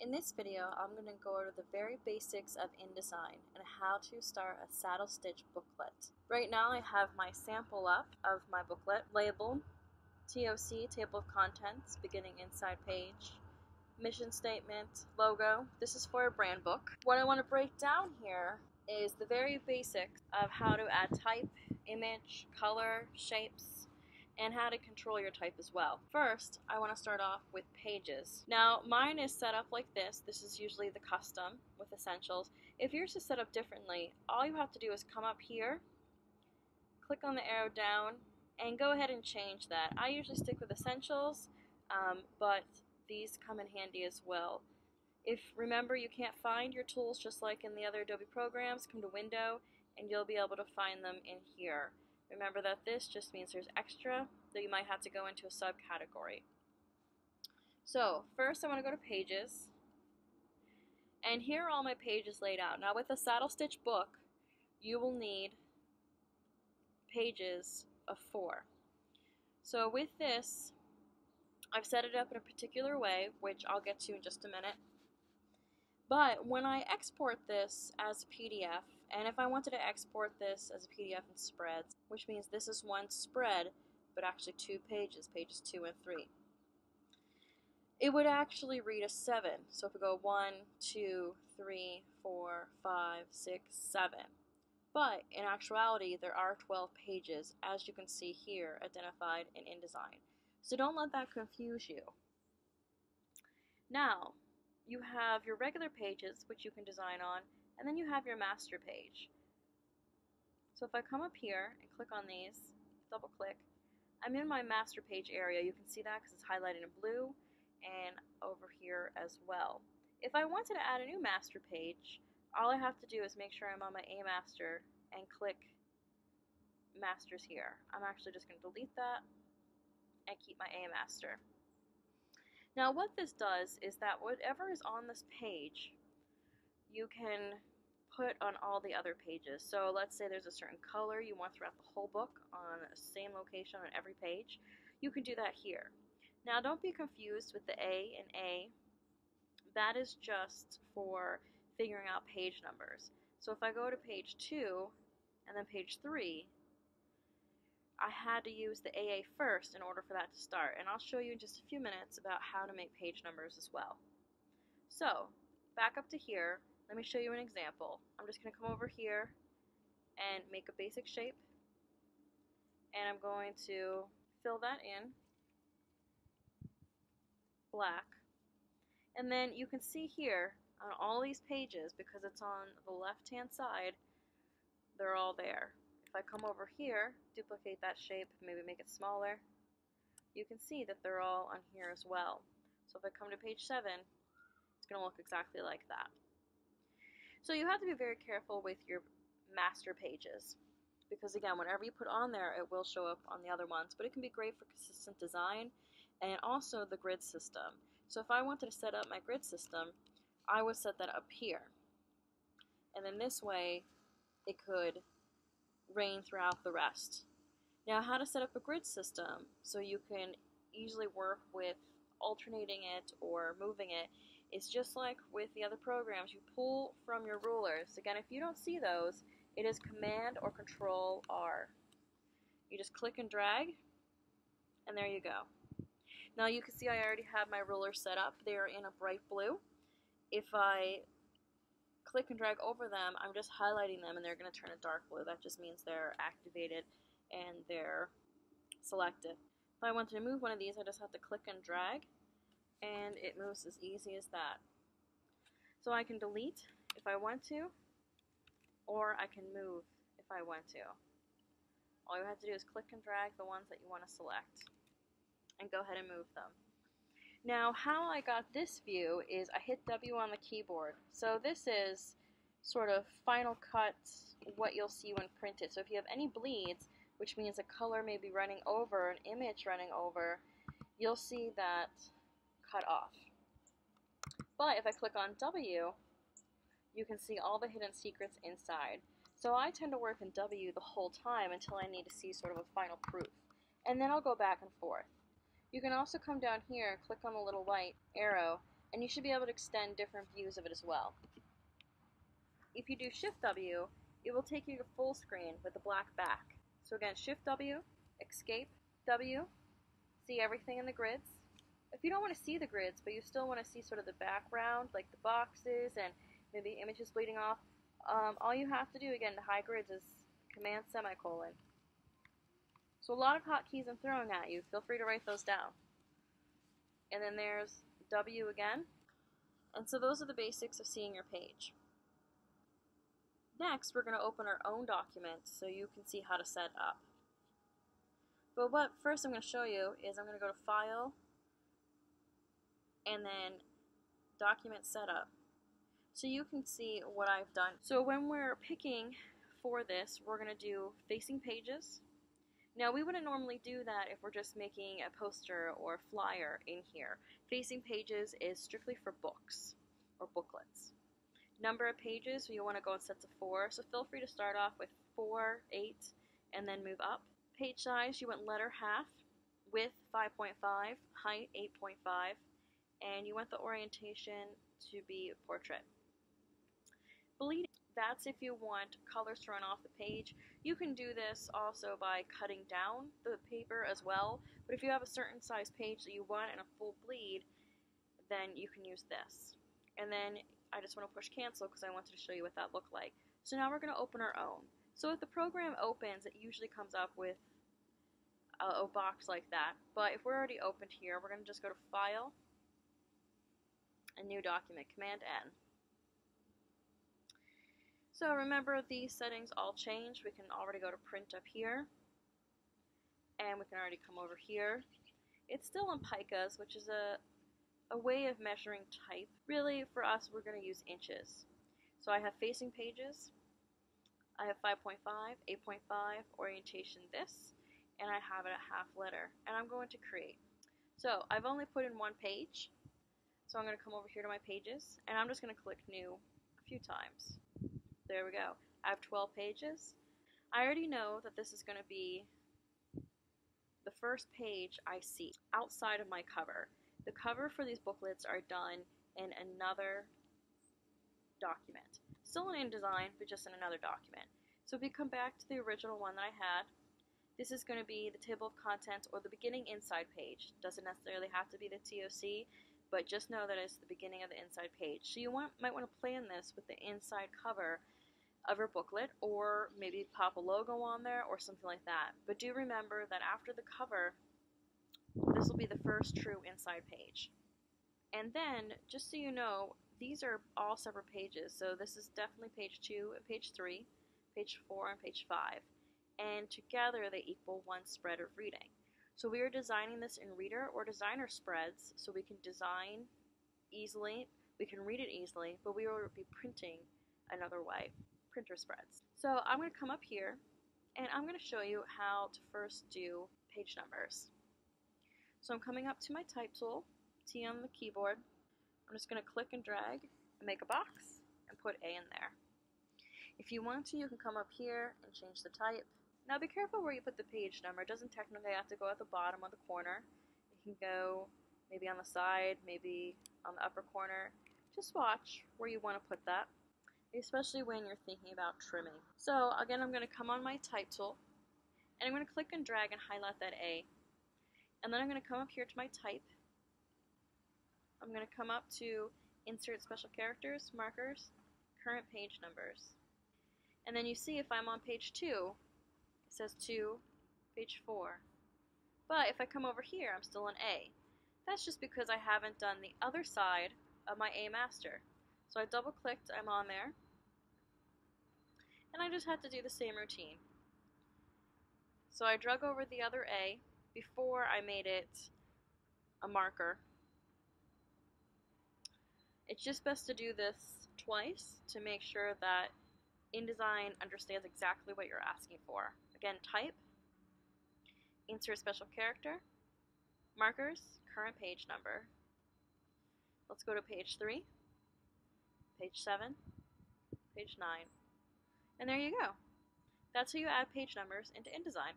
In this video, I'm going to go over the very basics of InDesign and how to start a saddle stitch booklet. Right now I have my sample up of my booklet, label, TOC, table of contents, beginning inside page, mission statement, logo. This is for a brand book. What I want to break down here is the very basics of how to add type, image, color, shapes, and how to control your type as well. First, I want to start off with pages. Now, mine is set up like this. This is usually the custom with essentials. If yours is set up differently, all you have to do is come up here, click on the arrow down, and go ahead and change that. I usually stick with essentials, um, but these come in handy as well. If remember you can't find your tools just like in the other Adobe programs, come to Window and you'll be able to find them in here. Remember that this just means there's extra that you might have to go into a subcategory. So first I want to go to pages and here are all my pages laid out. Now with a saddle stitch book you will need pages of four. So with this I've set it up in a particular way which I'll get to in just a minute. But when I export this as a PDF and if I wanted to export this as a PDF in spreads, which means this is one spread, but actually two pages, pages two and three, it would actually read a seven. So if we go one, two, three, four, five, six, seven. But in actuality, there are 12 pages, as you can see here, identified in InDesign. So don't let that confuse you. Now, you have your regular pages, which you can design on, and then you have your master page. So if I come up here and click on these, double click, I'm in my master page area. You can see that because it's highlighted in blue and over here as well. If I wanted to add a new master page, all I have to do is make sure I'm on my A master and click masters here. I'm actually just going to delete that and keep my A master. Now what this does is that whatever is on this page you can put on all the other pages. So let's say there's a certain color you want throughout the whole book on the same location on every page. You can do that here. Now don't be confused with the A and A. That is just for figuring out page numbers. So if I go to page 2 and then page 3, I had to use the AA first in order for that to start. And I'll show you in just a few minutes about how to make page numbers as well. So back up to here, let me show you an example. I'm just going to come over here and make a basic shape. And I'm going to fill that in black. And then you can see here on all these pages, because it's on the left-hand side, they're all there. If I come over here, duplicate that shape, maybe make it smaller, you can see that they're all on here as well. So if I come to page 7, it's going to look exactly like that. So you have to be very careful with your master pages because again, whenever you put on there, it will show up on the other ones, but it can be great for consistent design and also the grid system. So if I wanted to set up my grid system, I would set that up here. And then this way, it could reign throughout the rest. Now, how to set up a grid system so you can easily work with alternating it or moving it it's just like with the other programs. You pull from your rulers. Again, if you don't see those, it is Command or Control R. You just click and drag, and there you go. Now you can see I already have my rulers set up. They are in a bright blue. If I click and drag over them, I'm just highlighting them and they're going to turn a dark blue. That just means they're activated and they're selected. If I want to move one of these, I just have to click and drag and it moves as easy as that. So I can delete if I want to, or I can move if I want to. All you have to do is click and drag the ones that you want to select and go ahead and move them. Now how I got this view is I hit W on the keyboard. So this is sort of Final Cut what you'll see when printed. So if you have any bleeds, which means a color may be running over, an image running over, you'll see that cut off. But if I click on W, you can see all the hidden secrets inside. So I tend to work in W the whole time until I need to see sort of a final proof. And then I'll go back and forth. You can also come down here click on the little white arrow And you should be able to extend different views of it as well. If you do Shift W, it will take you to full screen with the black back. So again, Shift W, Escape W, see everything in the grids. If you don't want to see the grids, but you still want to see sort of the background, like the boxes and maybe images bleeding off, um, all you have to do again to hide grids is Command semicolon. So a lot of hotkeys I'm throwing at you. Feel free to write those down. And then there's W again. And so those are the basics of seeing your page. Next, we're going to open our own document so you can see how to set up. But what first I'm going to show you is I'm going to go to File, and then Document Setup. So you can see what I've done. So when we're picking for this, we're going to do facing pages. Now we wouldn't normally do that if we're just making a poster or flyer in here. Facing pages is strictly for books or booklets. Number of pages, you want to go in sets of four, so feel free to start off with four, eight, and then move up. Page size, you want letter half, width 5.5, height 8.5, and you want the orientation to be portrait. Bleeding, that's if you want colors to run off the page. You can do this also by cutting down the paper as well, but if you have a certain size page that you want in a full bleed, then you can use this. And then I just want to push cancel because I wanted to show you what that looked like. So now we're going to open our own. So if the program opens, it usually comes up with a, a box like that. But if we're already opened here, we're going to just go to File, a new document, Command N. So remember these settings all change. We can already go to print up here. And we can already come over here. It's still in picas, which is a, a way of measuring type. Really, for us, we're going to use inches. So I have facing pages. I have 5.5, 8.5, orientation this, and I have it a half letter. And I'm going to create. So I've only put in one page. So I'm going to come over here to my pages, and I'm just going to click new a few times. There we go. I have 12 pages. I already know that this is going to be the first page I see outside of my cover. The cover for these booklets are done in another document. Still in InDesign, but just in another document. So if we come back to the original one that I had, this is going to be the table of contents or the beginning inside page. Doesn't necessarily have to be the TOC, but just know that it's the beginning of the inside page. So you want, might want to plan this with the inside cover of your booklet or maybe pop a logo on there or something like that. But do remember that after the cover, this will be the first true inside page. And then, just so you know, these are all separate pages. So this is definitely page 2 and page 3, page 4 and page 5. And together they equal one spread of reading. So we are designing this in Reader or Designer spreads so we can design easily, we can read it easily, but we will be printing another way printer spreads. So I'm going to come up here and I'm going to show you how to first do page numbers. So I'm coming up to my type tool, T on the keyboard. I'm just going to click and drag and make a box and put A in there. If you want to, you can come up here and change the type. Now be careful where you put the page number. It doesn't technically have to go at the bottom or the corner. It can go maybe on the side, maybe on the upper corner. Just watch where you want to put that especially when you're thinking about trimming. So again, I'm going to come on my type tool, and I'm going to click and drag and highlight that A. And then I'm going to come up here to my type. I'm going to come up to Insert Special Characters, Markers, Current Page Numbers. And then you see if I'm on page 2, it says 2, page 4. But if I come over here, I'm still on A. That's just because I haven't done the other side of my A master. So I double clicked, I'm on there, and I just had to do the same routine. So I drug over the other A before I made it a marker. It's just best to do this twice to make sure that InDesign understands exactly what you're asking for. Again, type, insert special character, markers, current page number. Let's go to page 3 page 7, page 9, and there you go. That's how you add page numbers into InDesign.